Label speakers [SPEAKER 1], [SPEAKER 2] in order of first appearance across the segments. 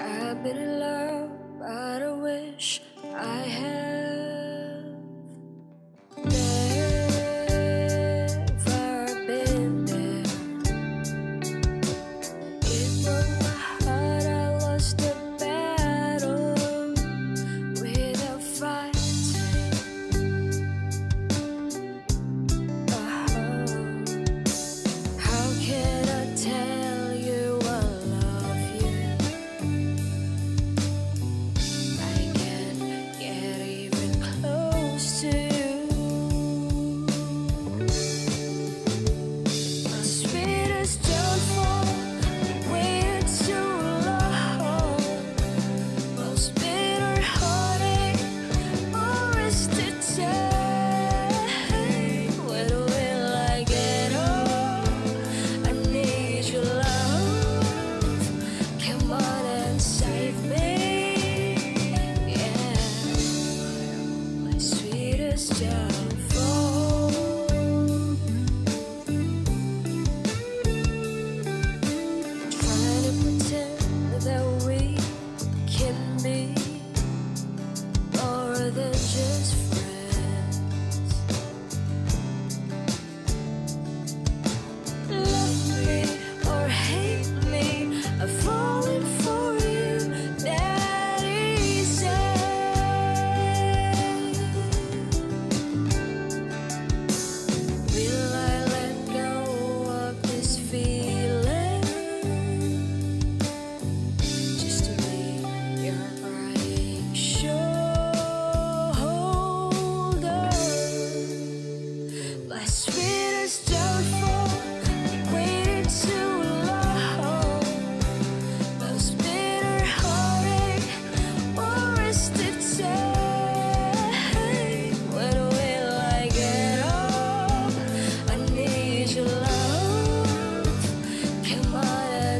[SPEAKER 1] I've been in love, but I wish I had.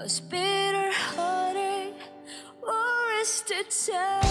[SPEAKER 1] How's bitter heartache, or is to tell?